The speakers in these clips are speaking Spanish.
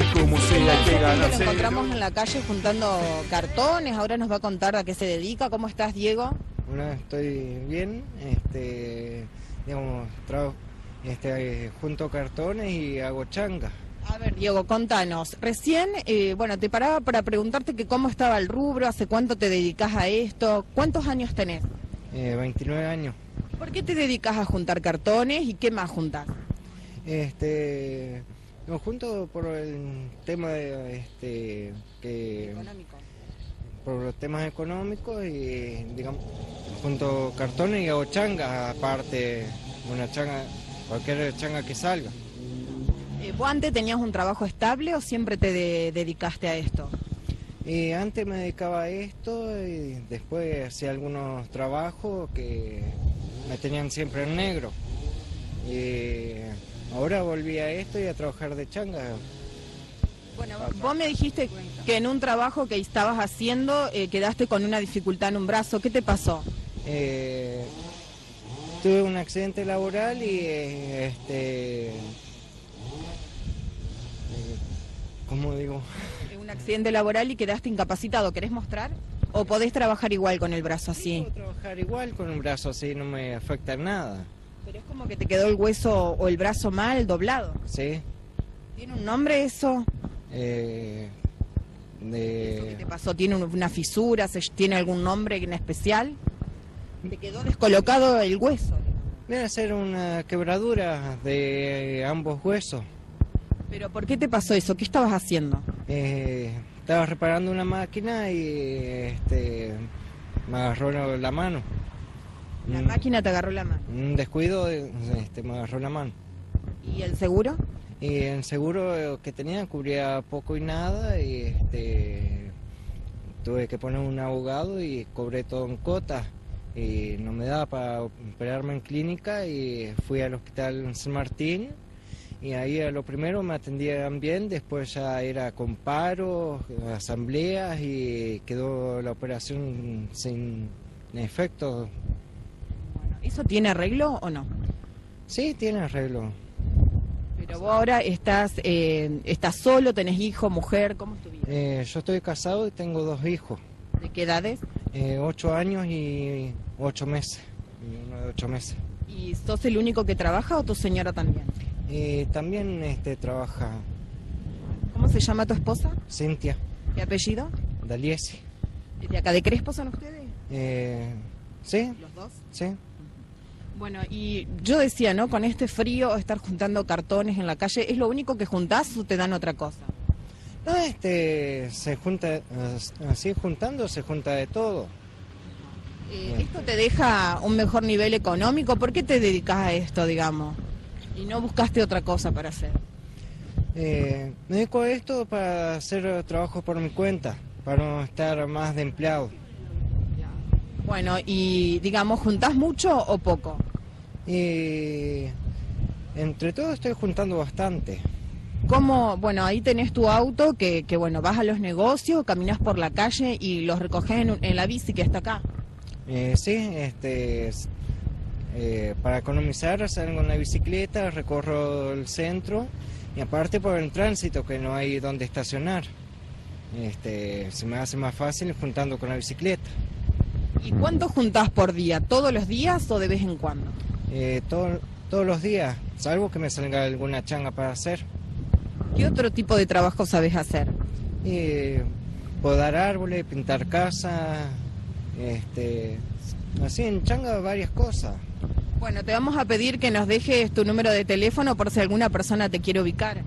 y como sea hay que Lo encontramos en la calle juntando cartones, ahora nos va a contar a qué se dedica. ¿Cómo estás, Diego? Bueno, estoy bien, este, digamos, trabajo, este, eh, junto cartones y hago changa. A ver, Diego, contanos. Recién, eh, bueno, te paraba para preguntarte que cómo estaba el rubro, hace cuánto te dedicas a esto, cuántos años tenés. Eh, 29 años. ¿Por qué te dedicas a juntar cartones y qué más juntas? Este, junto por el tema de, este, que, Económico. por los temas económicos y, digamos, junto cartones y hago changa, aparte, una changa, cualquier changa que salga. Eh, ¿Vos antes tenías un trabajo estable o siempre te de- dedicaste a esto? Y antes me dedicaba a esto y después hacía algunos trabajos que me tenían siempre en negro. Y ahora volví a esto y a trabajar de changa. Bueno, vos me dijiste que en un trabajo que estabas haciendo eh, quedaste con una dificultad en un brazo. ¿Qué te pasó? Eh, tuve un accidente laboral y eh, este... eh, ¿Cómo digo? Un accidente laboral y quedaste incapacitado. ¿Querés mostrar? ¿O podés trabajar igual con el brazo así? Puedo trabajar igual con un brazo así, no me afecta en nada. Pero es como que te quedó el hueso o el brazo mal doblado. ¿Sí? ¿Tiene un nombre eso? Eh, ¿Eso qué te pasó? ¿Tiene un- una fisura? ¿Se- ¿Tiene algún nombre en especial? Te quedó descolocado el hueso. Viene a ser una quebradura de ambos huesos. ¿Pero por qué te pasó eso? ¿Qué estabas haciendo? Eh, estaba reparando una máquina y este, me agarró la mano. La Un- máquina te agarró la mano. Un descuido este, me agarró la mano. ¿Y el seguro? Y el seguro que tenía cubría poco y nada y este, tuve que poner un abogado y cobré todo en cuotas y no me daba para operarme en clínica y fui al hospital San Martín y ahí a lo primero me atendían bien, después ya era con paros, asambleas y quedó la operación sin efecto. ¿Eso tiene arreglo o no? Sí, tiene arreglo. Pero vos ahora estás, eh, estás solo, tenés hijo, mujer, ¿cómo es tu vida? Eh, yo estoy casado y tengo dos hijos. ¿De qué edades? Eh, ocho años y ocho meses. Y uno de ocho meses. ¿Y sos el único que trabaja o tu señora también? Y también este, trabaja ¿Cómo se llama tu esposa? Cintia ¿Qué apellido? Daliesi. ¿De acá de Crespo son ustedes? Eh, ¿Sí? ¿Los dos? Sí. Bueno, y yo decía, ¿no? Con este frío, estar juntando cartones en la calle, ¿es lo único que juntás o te dan otra cosa? No, este, se junta, así juntando se junta de todo. Eh, ¿Esto te deja un mejor nivel económico? ¿Por qué te dedicas a esto, digamos? Y no buscaste otra cosa para hacer. Eh, me dedico a esto para hacer trabajo por mi cuenta, para no estar más de empleado. Bueno, y digamos, ¿juntás mucho o poco? Y entre todo estoy juntando bastante. ¿Cómo? Bueno, ahí tenés tu auto que, que bueno, vas a los negocios, caminas por la calle y los recoges en, en la bici que está acá. Eh, sí, este, es- eh, para economizar salgo en la bicicleta, recorro el centro y aparte por el tránsito que no hay donde estacionar. Este, se me hace más fácil juntando con la bicicleta. ¿Y cuánto juntás por día? ¿Todos los días o de vez en cuando? Eh, todo- todos los días, salvo que me salga alguna changa para hacer. ¿Qué otro tipo de trabajo sabes hacer? Y podar árboles, pintar casa, este, así en changa varias cosas. Bueno, te vamos a pedir que nos dejes tu número de teléfono por si alguna persona te quiere ubicar.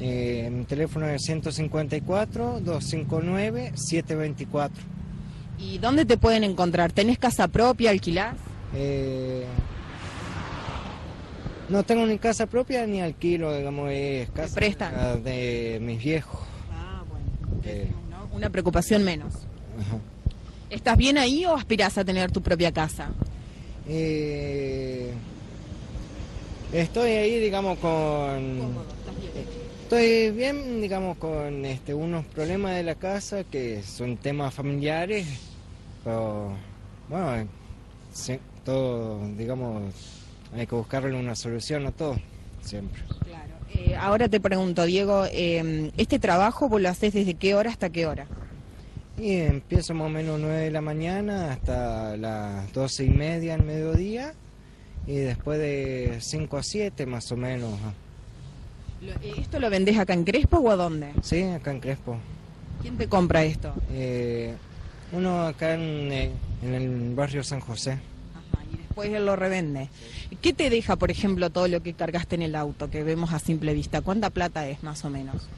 Eh, mi teléfono es 154-259-724. ¿Y dónde te pueden encontrar? ¿Tenés casa propia, alquilás? Eh, no tengo ni casa propia ni alquilo, digamos, es casa de mis viejos. Ah, bueno. Eh. ¿no? Una preocupación menos. Ajá. ¿Estás bien ahí o aspirás a tener tu propia casa? Eh, estoy ahí, digamos, con... Estoy bien, digamos, con este, unos problemas de la casa que son temas familiares, pero bueno, sí, todo, digamos, hay que buscarle una solución a todo, siempre. Claro. Eh, ahora te pregunto, Diego, eh, ¿este trabajo vos lo haces desde qué hora hasta qué hora? Y empiezo más o menos 9 de la mañana hasta las 12 y media al mediodía y después de 5 a 7 más o menos. Eh, ¿Esto lo vendés acá en Crespo o a dónde? Sí, acá en Crespo. ¿Quién te compra esto? Eh, uno acá en, eh, en el barrio San José. Después él lo revende. ¿Qué te deja, por ejemplo, todo lo que cargaste en el auto, que vemos a simple vista? ¿Cuánta plata es, más o menos?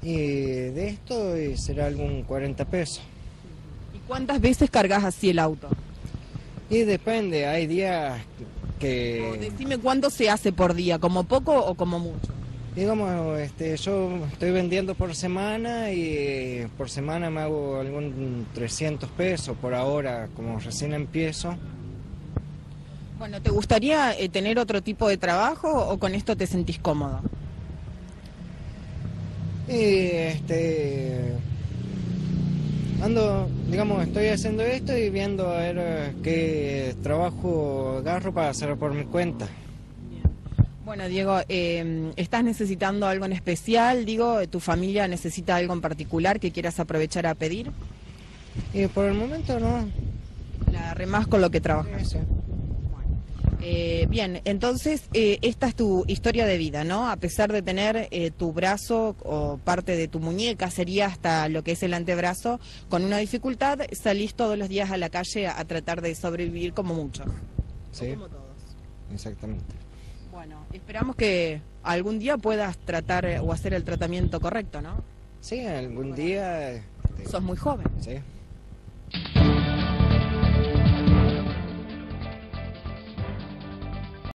Y de esto eh, será algún 40 pesos. ¿Y cuántas veces cargas así el auto? Y depende, hay días que, decime cuánto se hace por día, como poco o como mucho. Digamos, este, yo estoy vendiendo por semana y por semana me hago algún 300 pesos por ahora, como recién empiezo. Bueno, ¿te gustaría eh, tener otro tipo de trabajo o con esto te sentís cómodo? Y este ando, digamos, estoy haciendo esto y viendo a ver eh, qué trabajo agarro para hacer por mi cuenta. Bueno, Diego, eh, ¿estás necesitando algo en especial? Digo, ¿tu familia necesita algo en particular que quieras aprovechar a pedir? Y por el momento no. La remás con lo que trabajas. Sí, sí. Eh, bien, entonces eh, esta es tu historia de vida, ¿no? A pesar de tener eh, tu brazo o parte de tu muñeca, sería hasta lo que es el antebrazo, con una dificultad, salís todos los días a la calle a, a tratar de sobrevivir como muchos. Sí, O como todos. exactamente. Bueno, esperamos que algún día puedas tratar eh, o hacer el tratamiento correcto, ¿no? Sí, algún día. este, Sos muy joven. sí.